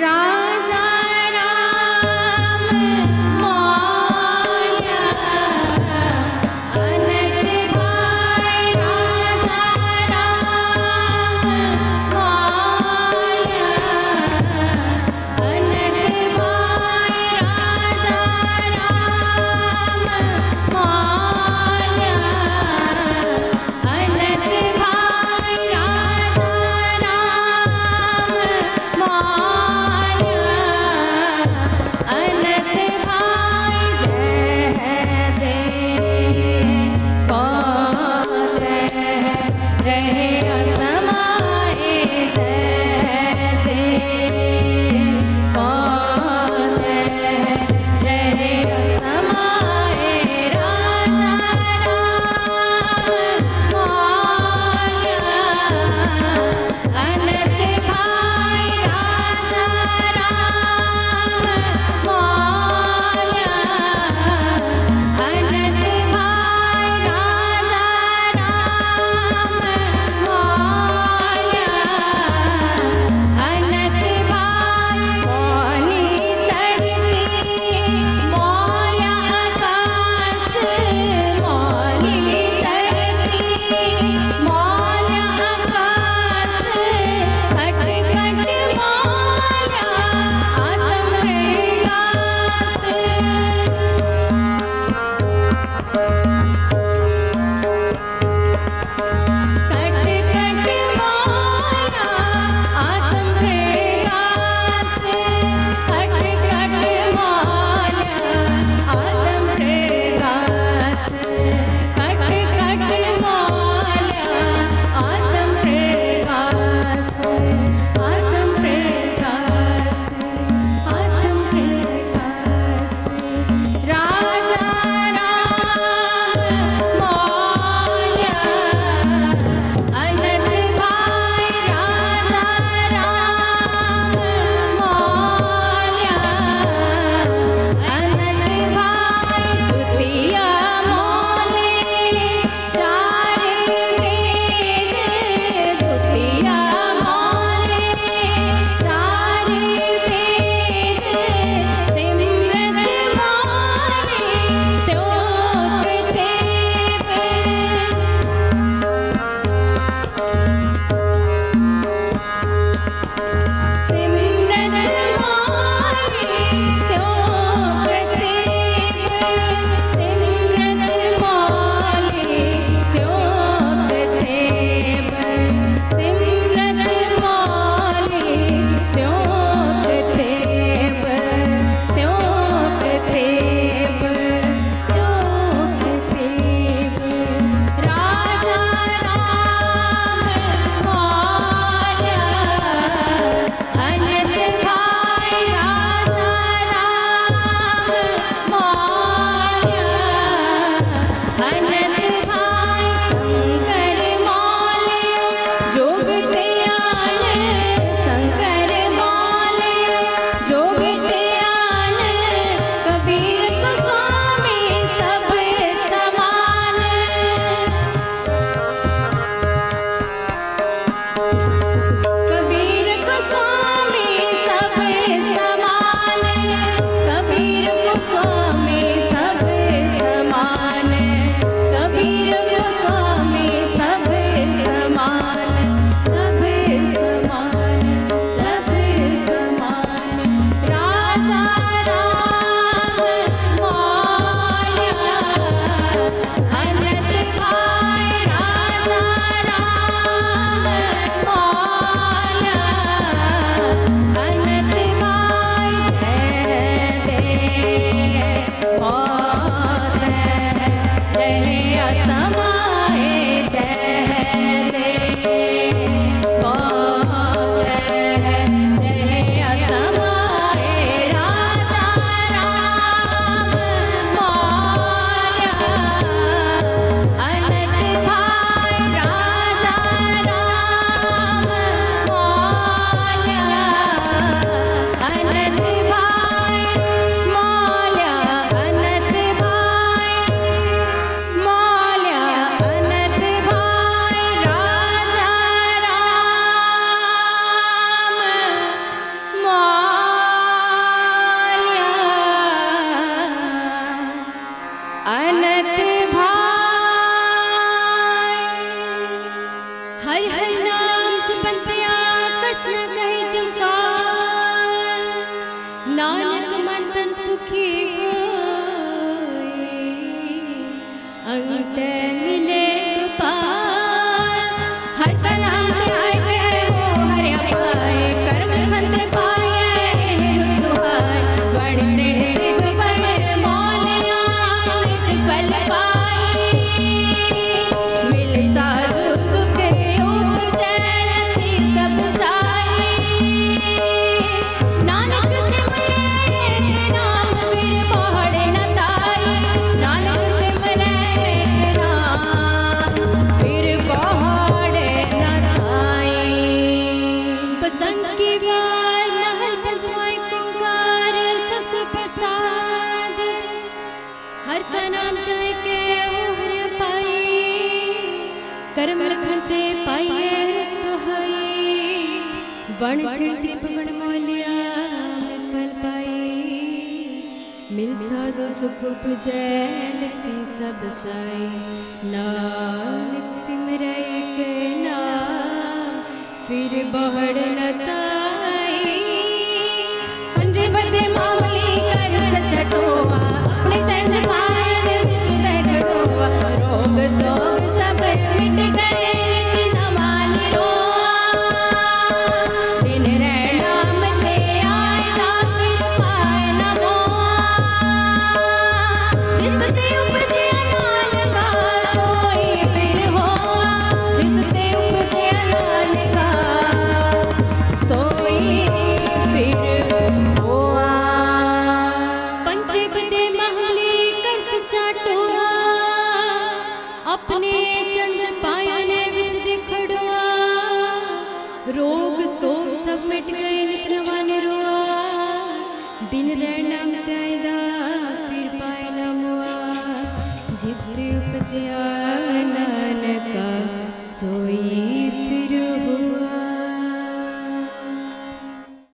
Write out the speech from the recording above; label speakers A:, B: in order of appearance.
A: Ram Yes. हर हर का के पाई, करम रखते अमृत फल पाई। मिल साधु सुख उपजै लती सब साई। नानक सिमरै के नाम ਆਪਣੇ ਚੰਜ ਪਾਇਆ ਨੇ ਵਿੱਚ ਦੇਖੜਵਾ। ਰੋਗ ਸੋਗ ਸਭ ਮਿਟ ਗਏ ਨਿਕਰਵਾ ਨੇ ਰੋਆ ਦਿਨ ਰਹਿ ਨਾਮ ਤੈਦਾ, ਫਿਰ ਪਾਇ ਨਾ ਮੁਆ। ਜਿਸ ਤੇ ਉਪਜਿਆ ਨਾਨਕਾ, ਸੋਈ ਫਿਰ